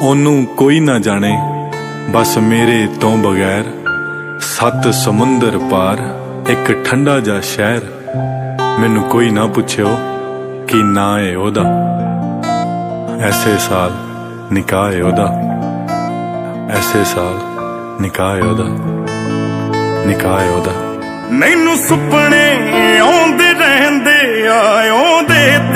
ਉਹਨੂੰ ਕੋਈ ਨਾ ਜਾਣੇ, ਬਸ ਮੇਰੇ ਤੋਂ ਬਗੈਰ ਸੱਤ ਸਮੁੰਦਰ ਪਾਰ, ਇੱਕ ਠੰਡਾ ਜਿਹਾ ਸ਼ਹਿਰ। ਮੈਨੂੰ ਕੋਈ ਨਾ ਪੁੱਛਿਓ ਕਿ ਨਾ ਹੈ ਉਹਦਾ। ਐਸੇ ਸਾਲ ਨਿਕਾਹ ਏ ਉਹਦਾ। ਐਸੇ ਸਾਲ ਨਿਕਾਹ ਏ ਉਹਦਾ। ਨਿਕਾਹ ਹੈ ਉਹਦਾ। ਮੈਨੂੰ ਸੁਪਨੇ ਆਉਂਦੇ ਰਹਿੰਦੇ ਆਇਓ ਦੇ